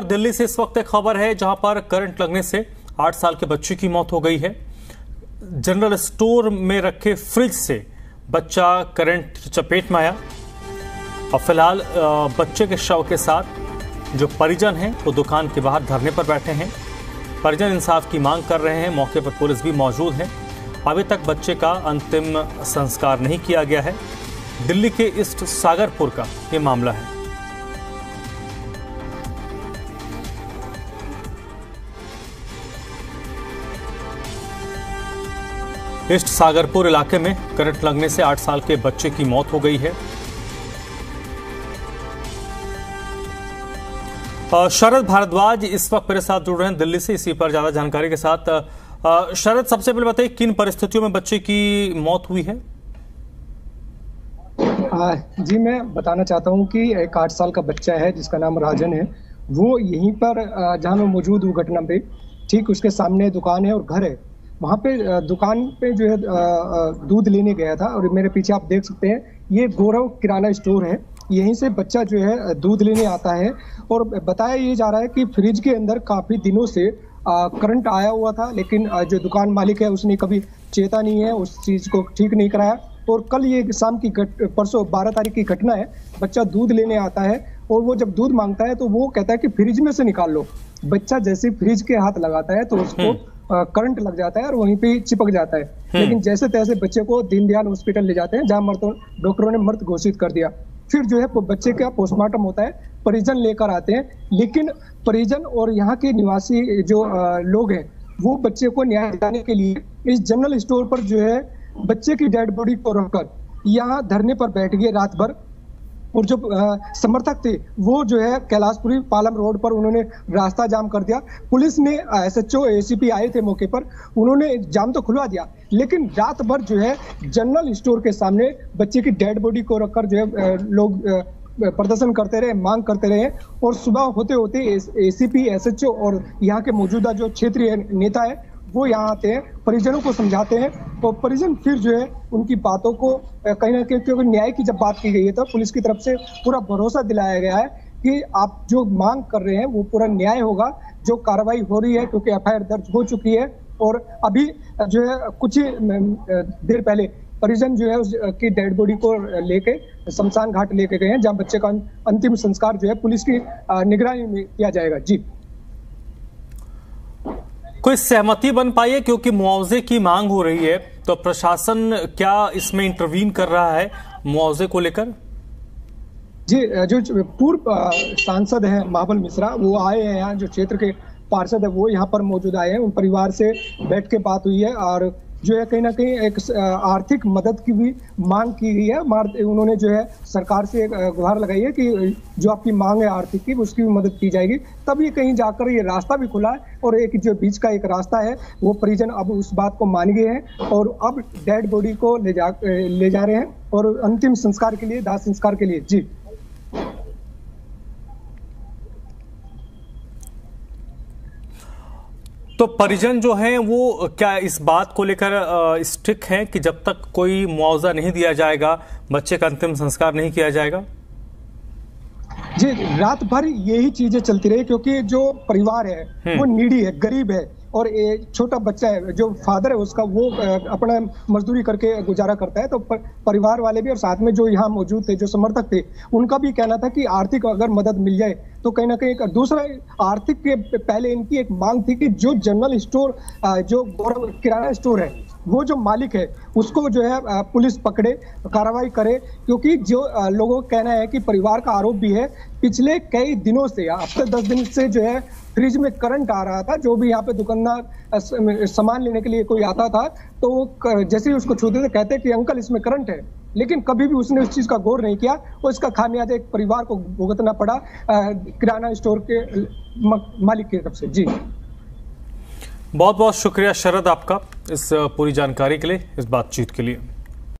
दिल्ली से इस वक्त एक खबर है जहाँ पर करंट लगने से आठ साल के बच्चे की मौत हो गई है। जनरल स्टोर में रखे फ्रिज से बच्चा करंट चपेट में आया। और फ़िलहाल बच्चे के शव के साथ जो परिजन हैं, वो दुकान के बाहर धरने पर बैठे हैं। परिजन इंसाफ की मांग कर रहे हैं। मौके पर पुलिस भी मौजूद है। अभी तक बच्चे का अंतिम संस्कार नहीं किया गया है। दिल्ली के ईस्ट सागरपुर का ये मामला है। ईस्ट सागरपुर इलाके में करंट लगने से आठ साल के बच्चे की मौत हो गई है। शरद भारद्वाज इस वक्त मेरे साथ जुड़ रहे हैं दिल्ली से, इसी पर ज़्यादा जानकारी के साथ। शरद, सबसे पहले बताइए, किन परिस्थितियों में बच्चे की मौत हुई है? जी, मैं बताना चाहता हूँ कि एक आठ साल का बच्चा है, जिसका नाम राजन है। वो यहीं पर जहाँ मैं मौजूद हूँ घटना पे, ठीक उसके सामने दुकान है और घर है। वहाँ पे दुकान पे जो है दूध लेने गया था और मेरे पीछे आप देख सकते हैं ये गौरव किराना स्टोर है। यहीं से बच्चा जो है दूध लेने आता है और बताया ये जा रहा है कि फ्रिज के अंदर काफ़ी दिनों से करंट आया हुआ था लेकिन जो दुकान मालिक है उसने कभी चेता नहीं है उस चीज़ को ठीक नहीं कराया। और कल ये शाम की घट परसों बारह तारीख की घटना है बच्चा दूध लेने आता है और वो जब दूध माँगता है तो वो कहता है कि फ्रिज में से निकाल लो। बच्चा जैसे फ्रिज के हाथ लगाता है तो उसको अ, करंट लग जाता है और वहीं पे चिपक जाता है। लेकिन जैसे तैसे बच्चे को दीनदयाल हॉस्पिटल ले जाते हैं जहाँ मृत डॉक्टरों ने मृत घोषित कर दिया। फिर जो है बच्चे का पोस्टमार्टम होता है परिजन लेकर आते हैं। लेकिन परिजन और यहाँ के निवासी जो लोग हैं वो बच्चे को न्याय दिलाने के लिए इस जनरल स्टोर पर जो है बच्चे की डेड बॉडी को रखकर यहाँ धरने पर बैठ गए रात भर। और जो समर्थक थे, वो जो है कैलाशपुरी पालम रोड पर उन्होंने रास्ता जाम कर दिया। पुलिस ने एस एच ओ आए थे मौके पर, उन्होंने जाम तो खुलवा दिया, लेकिन रात भर जो है जनरल स्टोर के सामने बच्चे की डेड बॉडी को रखकर जो है लोग प्रदर्शन करते रहे, मांग करते रहे और सुबह होते होते एसीपी, एसएचओ और यहाँ के मौजूदा जो क्षेत्रीय नेता है, वो यहाँ आते हैं, परिजनों को समझाते हैं परिजन फिर जो है, उनकी बातों को कहीं ना कहीं क्योंकि न्याय की जब बात की गई है तो पुलिस की तरफ़ से पूरा भरोसा दिलाया गया है कि आप जो मांग कर रहे हैं, वो पूरा न्याय होगा, जो कार्रवाई हो रही है, क्योंकि एफआईआर दर्ज हो चुकी है, और अभी जो है, कुछ ही देर पहले परिजन जो है उसकी डेड बॉडी को लेके, शमशान घाट लेके गए हैं, जहाँ बच्चे का अंतिम संस्कार जो है, पुलिस की निगरानी में किया जाएगा। जी। कोई सहमति बन पाई है? क्योंकि मुआवजे की मांग हो रही है। तो प्रशासन क्या इसमें इंटरवीन कर रहा है मुआवजे को लेकर? जी जो पूर्व सांसद हैं महाबल मिश्रा, वो आए हैं यहाँ, जो क्षेत्र के पार्षद है, वो यहाँ पर मौजूद आए हैं। उन परिवार से बैठ के बात हुई है और जो है कहीं ना कहीं एक आर्थिक मदद की भी मांग की गई है। उन्होंने जो है सरकार से गुहार लगाई है कि जो आपकी मांग है आर्थिक की, उसकी भी मदद की जाएगी। ये कहीं जाकर ये रास्ता भी खुला है और एक जो बीच का एक रास्ता है, वो परिजन अब उस बात को मान गए हैं और अब डेड बॉडी को ले जा ले जा रहे हैं और अंतिम संस्कार के लिए, दाह संस्कार के लिए। जी। तो परिजन जो हैं वो क्या इस बात को लेकर स्ट्रिक हैं कि जब तक कोई मुआवजा नहीं दिया जाएगा बच्चे का अंतिम संस्कार नहीं किया जाएगा? जी रात भर यही चीज़ें चलती रही क्योंकि जो परिवार है वो नीडी है गरीब है। और छोटा बच्चा है, जो फादर है, उसका वो अपना मजदूरी करके गुजारा करता है। तो परिवार वाले भी और साथ में जो यहाँ मौजूद थे, जो समर्थक थे, उनका भी कहना था कि आर्थिक अगर मदद मिल जाए तो कहीं ना कहीं दूसरा आर्थिक के पहले इनकी एक मांग थी कि जो जनरल स्टोर जो गौरव किराना स्टोर है, वो जो मालिक है, उसको जो है पुलिस पकड़े, कार्रवाई करे, क्योंकि जो लोगों का कहना है कि परिवार का आरोप भी है पिछले कई दिनों से हफ़्ते दस दिन से जो है फ्रिज में करंट आ रहा था, जो भी यहाँ पे दुकानदार सामान लेने के लिए कोई आता था तो वो जैसे ही उसको छूते थे, कहते कि, अंकल, इसमें करंट है। लेकिन कभी भी उसने उस चीज़ का गौर नहीं किया। और इसका खामियाजा एक परिवार को भुगतना पड़ा किराना स्टोर के मालिक की तरफ़ से। जी। बहुत बहुत शुक्रिया, शरद, आपका इस पूरी जानकारी के लिए, इस बातचीत के लिए।